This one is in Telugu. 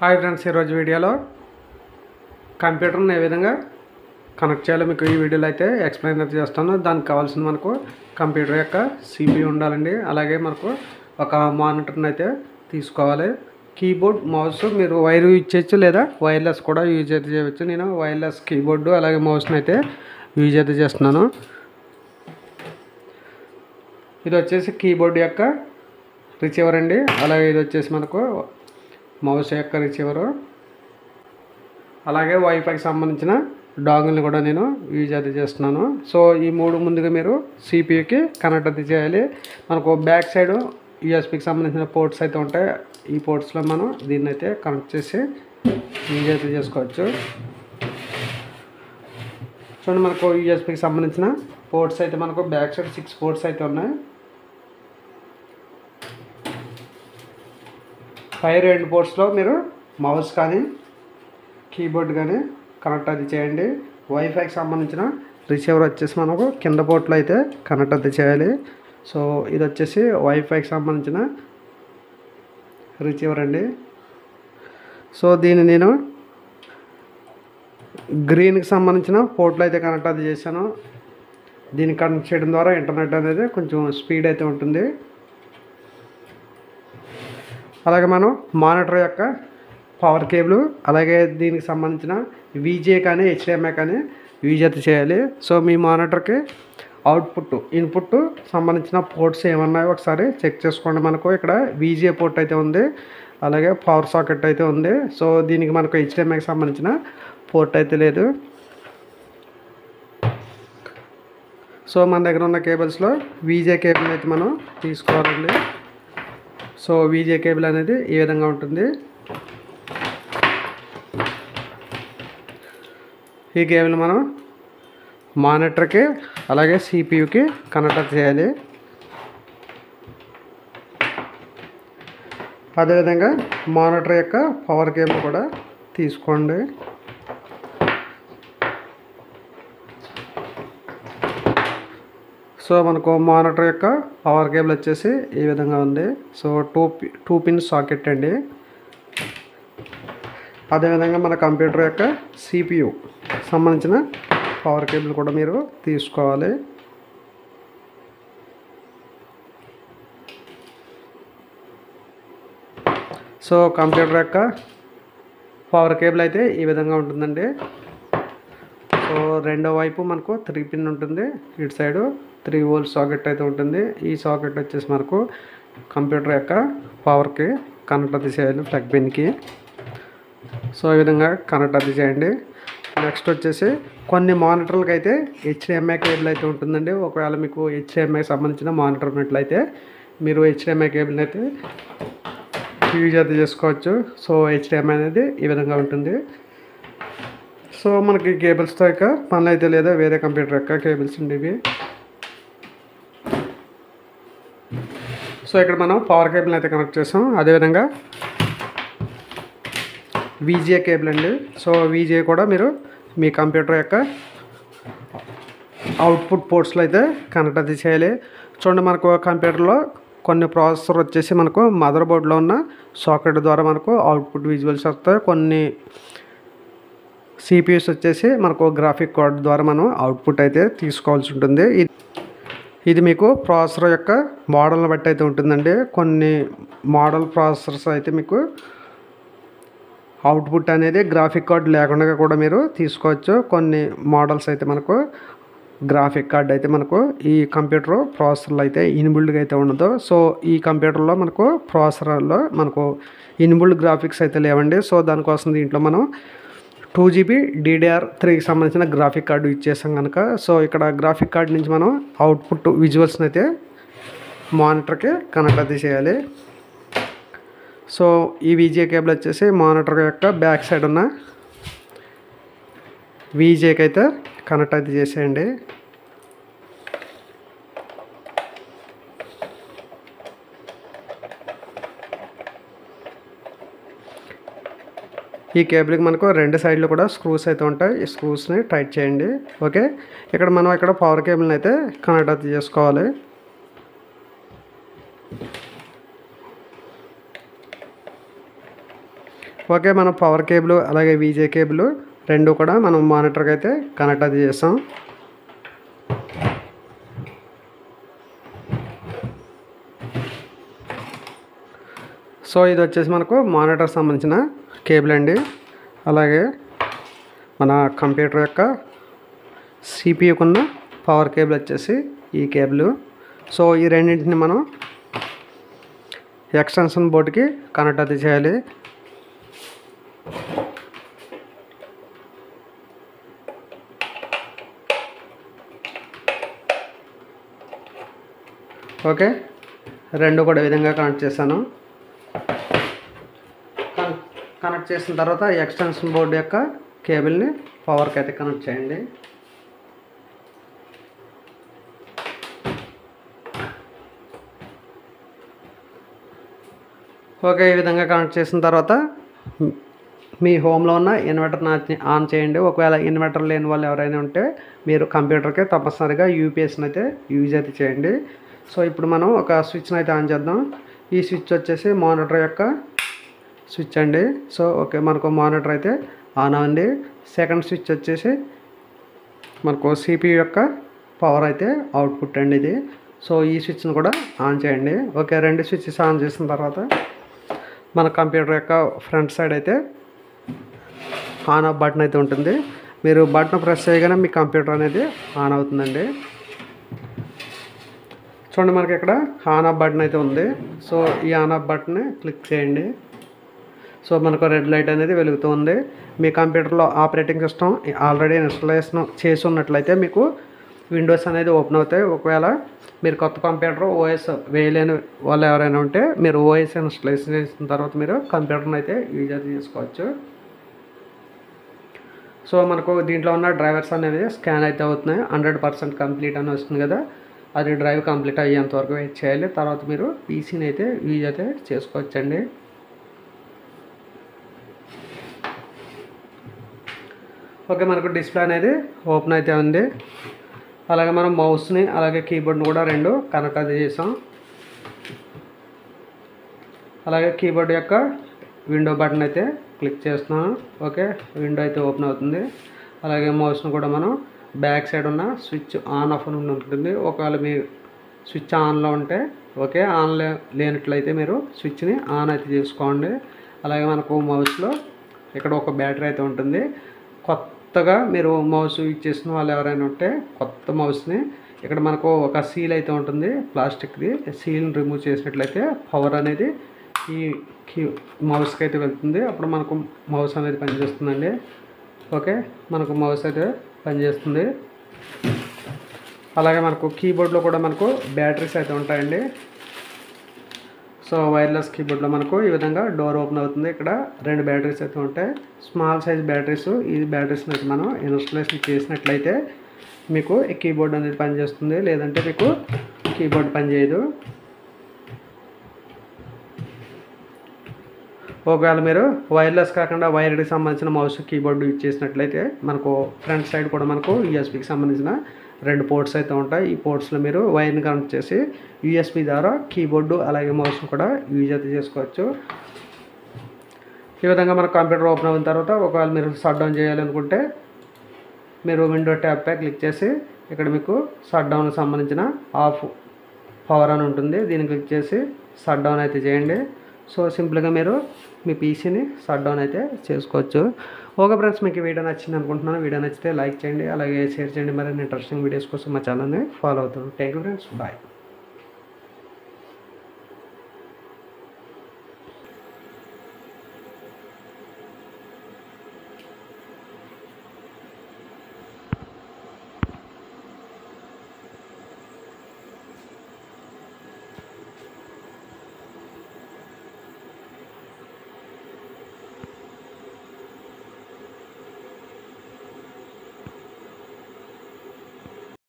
హాయ్ ఫ్రెండ్స్ ఈరోజు వీడియోలో కంప్యూటర్ని ఏ విధంగా కనెక్ట్ చేయాలో మీకు ఈ వీడియోలో అయితే ఎక్స్ప్లెయిన్ అయితే చేస్తాను. దానికి కావాల్సిన మనకు కంప్యూటర్ యొక్క సిపియు ఉండాలండి. అలాగే మనకు ఒక మానిటర్ని అయితే తీసుకోవాలి. కీబోర్డ్ మౌస్ మీరు వైర్ యూజ్ చేయొచ్చు లేదా వైర్లెస్ కూడా యూజ్ అయితే చేయవచ్చు నేను వైర్లెస్ కీబోర్డు అలాగే మౌస్ని అయితే యూజ్ అయితే చేస్తున్నాను. ఇది వచ్చేసి కీబోర్డ్ యొక్క రిసీవర్ అండి. అలాగే ఇది వచ్చేసి మనకు మౌస్ యొక్క రిసీవరు అలాగే వైఫైకి సంబంధించిన డాగుల్ని కూడా నేను యూజ్ అది చేస్తున్నాను. సో ఈ మూడు ముందుగా మీరు సిపియుకి కనెక్ట్ అది చేయాలి. మనకు బ్యాక్ సైడ్ యూఎస్పికి సంబంధించిన పోర్ట్స్ అయితే ఉంటాయి. ఈ పోర్ట్స్లో మనం దీన్ని అయితే కనెక్ట్ చేసి యూజ్ అయితే చేసుకోవచ్చు. చూడండి మనకు యూఎస్పికి సంబంధించిన పోర్ట్స్ అయితే మనకు బ్యాక్ సైడ్ సిక్స్ పోర్ట్స్ అయితే ఉన్నాయి. ఫైర్ ఎండ్ పోర్ట్స్లో మీరు మౌస్ కానీ కీబోర్డ్ కానీ కనెక్ట్ అది చేయండి. వైఫైకి సంబంధించిన రిసీవర్ వచ్చేసి మనకు కింద పోర్ట్లో అయితే కనెక్ట్ అది చేయాలి. సో ఇది వచ్చేసి వైఫైకి సంబంధించిన రిసీవర్ అండి. సో దీన్ని నేను గ్రీన్కి సంబంధించిన పోర్ట్లు అయితే కనెక్ట్ అది చేశాను. దీన్ని కనెక్ట్ చేయడం ద్వారా ఇంటర్నెట్ అనేది కొంచెం స్పీడ్ అయితే ఉంటుంది. అలాగే మనం మానిటర్ యొక్క పవర్ కేబుల్ అలాగే దీనికి సంబంధించిన విజే కానీ హెచ్డిఎంఐ కానీ యూజ్ అయితే చేయాలి. సో మీ మానిటర్కి అవుట్పుట్ ఇన్పుట్ సంబంధించిన పోర్ట్స్ ఏమన్నాయో ఒకసారి చెక్ చేసుకోండి మనకు. ఇక్కడ విజే పోర్ట్ అయితే ఉంది అలాగే పవర్ సాకెట్ అయితే ఉంది. సో దీనికి మనకు హెచ్డిఎంఐకి సంబంధించిన పోర్ట్ అయితే లేదు. సో మన దగ్గర ఉన్న కేబుల్స్లో విజే కేబుల్ అయితే మనం తీసుకోవాలండి. సో వీజే కేబుల్ అనేది ఈ విధంగా ఉంటుంది. ఈ కేబుల్ మనం మానిటర్కి అలాగే సిపియుకి కనెక్ట్ చేయాలి. అదేవిధంగా మానిటర్ యొక్క పవర్ కేబుల్ కూడా తీసుకోండి. సో మనకు మానిటర్ యొక్క పవర్ కేబుల్ వచ్చేసి ఈ విధంగా ఉంది. So two two pin socket అండి. అదేవిధంగా మన కంప్యూటర్ యొక్క సిపియు సంబంధించిన పవర్ కేబుల్ కూడా మీరు తీసుకోవాలి. సో కంప్యూటర్ యొక్క పవర్ కేబుల్ అయితే ఈ విధంగా ఉంటుందండి. సో రెండో వైపు మనకు త్రీ పిన్ ఉంటుంది. ఇటు సైడు త్రీ వోల్ట్ సాకెట్ అయితే ఉంటుంది. ఈ సాకెట్ వచ్చేసి మనకు కంప్యూటర్ యొక్క పవర్కి కనెక్ట్ అది చేయాలి ప్లగ్ పిన్కి సో ఈ విధంగా కనెక్ట్ అది చేయండి నెక్స్ట్ వచ్చేసి కొన్ని మానిటర్లకు అయితే హెచ్డిఎంఐ కేబుల్ అయితే ఉంటుందండి. ఒకవేళ మీకు హెచ్డిఎంఐ సంబంధించిన మానిటర్ ఉన్నట్లయితే మీరు హెచ్డిఎంఐ కేబుల్ని అయితే యూజ్ అయితే చేసుకోవచ్చు. సో హెచ్డిఎంఐ అనేది ఈ విధంగా ఉంటుంది. సో మనకి కేబుల్స్తో యొక్క పనులు అయితే లేదా వేరే కంప్యూటర్ యొక్క కేబుల్స్ ఉండేవి. సో ఇక్కడ మనం పవర్ కేబుల్ అయితే కనెక్ట్ చేసాం. అదేవిధంగా విజిఏ కేబుల్ అండి. సో విజిఏ కూడా మీరు మీ కంప్యూటర్ యొక్క అవుట్పుట్ పోర్ట్స్లో అయితే కనెక్ట్ అది చేయాలి. చూడండి మనకు కంప్యూటర్లో కొన్ని ప్రాసెసర్ వచ్చేసి మనకు మదర్ బోర్డ్లో ఉన్న సాకెట్ ద్వారా మనకు అవుట్పుట్ విజువల్స్ వస్తాయి. కొన్ని సిపిఎస్ వచ్చేసి మనకు గ్రాఫిక్ కార్డ్ ద్వారా మనం అవుట్పుట్ అయితే తీసుకోవాల్సి ఉంటుంది. ఇది మీకు ప్రాసెసర్ యొక్క మోడల్ని బట్టి అయితే ఉంటుందండి. కొన్ని మోడల్ ప్రాసెసర్స్ అయితే మీకు అవుట్పుట్ అనేది గ్రాఫిక్ కార్డ్ లేకుండా కూడా మీరు తీసుకోవచ్చు. కొన్ని మోడల్స్ అయితే మనకు గ్రాఫిక్ కార్డ్ అయితే మనకు ఈ కంప్యూటర్ ప్రాసెసర్లు అయితే ఇన్బుల్డ్గా అయితే ఉండదు. సో ఈ కంప్యూటర్లో మనకు ప్రాసెసర్లో మనకు ఇన్బుల్డ్ గ్రాఫిక్స్ అయితే లేవండి. సో దానికోసం దీంట్లో మనం టూ జీబీ డీడీఆర్ త్రీకి సంబంధించిన గ్రాఫిక్ కార్డు ఇచ్చేసాం కనుక సో ఇక్కడ గ్రాఫిక్ కార్డ్ నుంచి మనం అవుట్పుట్ విజువల్స్ని అయితే మానిటర్కి కనెక్ట్ అయితే చేయాలి. సో ఈ విజే కేబుల్ వచ్చేసి మానిటర్ యొక్క బ్యాక్ సైడ్ ఉన్న విజేకి అయితే కనెక్ట్ అయితే చేసేయండి. ఈ కేబుల్కి మనకు రెండు సైడ్లు కూడా స్క్రూస్ అయితే ఉంటాయి. ఈ స్క్రూస్ని టైట్ చేయండి. ఓకే? ఇక్కడ మనం ఇక్కడ పవర్ కేబుల్ని అయితే కనెక్ట్ అయితే చేసుకోవాలి. ఓకే మనం పవర్ కేబుల్ అలాగే విజే కేబుల్ రెండు కూడా మనం మానిటర్కి అయితే కనెక్ట్ అది చేస్తాం. సో ఇది వచ్చేసి మనకు మానిటర్ సంబంధించిన కేబుల్ అండి. అలాగే మన కంప్యూటర్ యొక్క సిపియుకున్న పవర్ కేబుల్ వచ్చేసి ఈ కేబుల్. సో ఈ రెండింటిని మనం ఎక్స్టెన్షన్ బోర్డుకి కనెక్ట్ అది చేయాలి. ఓకే? రెండు కూడా విధంగా కనెక్ట్ చేశాను. కనెక్ట్ చేసిన తర్వాత ఎక్స్టెన్షన్ బోర్డు యొక్క కేబుల్ని పవర్కి అయితే కనెక్ట్ చేయండి. ఓకే ఈ విధంగా కనెక్ట్ చేసిన తర్వాత మీ హోమ్లో ఉన్న ఇన్వర్టర్ని ఆన్- ఆన్ చేయండి. ఒకవేళ ఇన్వర్టర్ లేని వాళ్ళు ఎవరైనా ఉంటే మీరు కంప్యూటర్కి తప్పనిసరిగా యూపీఎస్ని అయితే యూజ్ అయితే చేయండి. సో ఇప్పుడు మనం ఒక స్విచ్ని అయితే ఆన్ చేద్దాం. ఈ స్విచ్ వచ్చేసి మానిటర్ యొక్క స్విచ్ అండి. సో ఓకే మనకు మానిటర్ అయితే ఆన్ అవ్వండి సెకండ్ స్విచ్ వచ్చేసి మనకు సిపి యొక్క పవర్ అయితే అవుట్పుట్ అండి ఇది. సో ఈ స్విచ్ని కూడా ఆన్ చేయండి. ఓకే రెండు స్విచ్చెస్ ఆన్ చేసిన తర్వాత మన కంప్యూటర్ యొక్క ఫ్రంట్ సైడ్ అయితే ఆన్ ఆఫ్ బటన్ అయితే ఉంటుంది. మీరు బటన్ ప్రెస్ చేయగానే మీ కంప్యూటర్ అనేది ఆన్ అవుతుందండి. చూడండి మనకి ఇక్కడ ఆన్ ఆఫ్ బటన్ అయితే ఉంది. సో ఈ ఆన్ ఆఫ్ బటన్ని క్లిక్ చేయండి. సో మనకు రెడ్ లైట్ అనేది వెలుగుతూ ఉంది మీ కంప్యూటర్లో ఆపరేటింగ్ సిస్టమ్ ఆల్రెడీ ఇన్స్టలేషన్ చేసి ఉన్నట్లయితే మీకు విండోస్ అనేది ఓపెన్ అవుతాయి. ఒకవేళ మీరు కొత్త కంప్యూటర్ ఓఎస్ వేయలేని వాళ్ళు ఎవరైనా ఉంటే మీరు ఓఎస్ ఇన్స్టలేషన్ చేసిన తర్వాత మీరు కంప్యూటర్ని అయితే యూజ్ అయితే చేసుకోవచ్చు. సో మనకు దీంట్లో ఉన్న డ్రైవర్స్ అనేవి స్కాన్ అయితే అవుతున్నాయి. హండ్రెడ్ పర్సెంట్ కంప్లీట్ అని వస్తుంది కదా. అది డ్రైవ్ కంప్లీట్ అయ్యేంత వరకు వెయిట్ చేయాలి. తర్వాత మీరు పీసీని అయితే యూజ్ అయితే చేసుకోవచ్చండి. ఓకే మనకు డిస్ప్లే అనేది ఓపెన్ అయితే ఉంది. అలాగే మనం మౌస్ని అలాగే కీబోర్డ్ని కూడా రెండు కనెక్ట్ అది చేసాం. అలాగే కీబోర్డ్ యొక్క విండో బటన్ అయితే క్లిక్ చేస్తున్నాం ఓకే విండో అయితే ఓపెన్ అవుతుంది. అలాగే మౌస్ను కూడా మనం బ్యాక్ సైడ్ ఉన్న స్విచ్ ఆన్ ఆఫ్ అని ఉంటుంది. ఒకవేళ మీ స్విచ్ ఆన్లో ఉంటే ఓకే ఆన్ లేనట్లయితే మీరు స్విచ్ని ఆన్ అయితే చేసుకోండి. అలాగే మనకు మౌస్లో ఇక్కడ ఒక బ్యాటరీ అయితే ఉంటుంది. కొత్త కొత్తగా మీరు మౌస్ యూజ్ చేసిన వాళ్ళు ఎవరైనా ఉంటే కొత్త మౌస్ని ఇక్కడ మనకు ఒక సీల్ అయితే ఉంటుంది ప్లాస్టిక్ది సీల్ని రిమూవ్ చేసినట్లయితే పవర్ అనేది ఈ కీ మౌస్కి అయితే వెళ్తుంది. అప్పుడు మనకు మౌస్ అనేది పనిచేస్తుందండి. ఓకే? మనకు మౌస్ అయితే పనిచేస్తుంది. అలాగే మనకు కీబోర్డ్లో కూడా మనకు బ్యాటరీస్ అయితే ఉంటాయండి. సో వైర్లెస్ కీబోర్డ్లో మనకు ఈ విధంగా డోర్ ఓపెన్ అవుతుంది. ఇక్కడ రెండు బ్యాటరీస్ అయితే ఉంటాయి. స్మాల్ సైజ్ బ్యాటరీస్ ఈ బ్యాటరీస్ని అయితే మనం ఇన్స్టలేషన్ చేసినట్లయితే మీకు ఈ కీబోర్డ్ అనేది పనిచేస్తుంది. లేదంటే మీకు కీబోర్డ్ పనిచేయదు. ఒకవేళ మీరు వైర్లెస్ కాకుండా వైర్కి సంబంధించిన మౌస్ కీబోర్డ్ యూజ్ చేసినట్లయితే మనకు ఫ్రంట్ సైడ్ కూడా మనకు యూఎస్బికి సంబంధించిన రెండు పోర్ట్స్ అయితే ఉంటాయి. ఈ పోర్ట్స్లో మీరు వైర్ని కనెక్ట్ చేసి యూఎస్బి ద్వారా కీబోర్డు అలాగే మౌస్ కూడా యూజ్ అయితే చేసుకోవచ్చు. ఈ విధంగా మన కంప్యూటర్ ఓపెన్ అయిన తర్వాత ఒకవేళ మీరు షట్ డౌన్ చేయాలనుకుంటే మీరు విండో ట్యాబ్పై క్లిక్ చేసి ఇక్కడ మీకు షట్ డౌన్కి సంబంధించిన ఆఫ్ పవర్ అని ఉంటుంది. దీన్ని క్లిక్ చేసి షట్ డౌన్ అయితే చేయండి. సో సింపుల్గా మీరు మీ పీసీని షట్ డౌన్ అయితే చేసుకోవచ్చు. ఓకే ఫ్రెండ్స్ మీకు వీడియో నచ్చింది అనుకుంటున్నాను. వీడియో నచ్చితే లైక్ చేయండి అలాగే షేర్ చేయండి. మరి ఇంట్రెస్టింగ్ వీడియోస్ కోసం మా ఛానల్ని ఫాలో అవుతాను. Thank you friends bye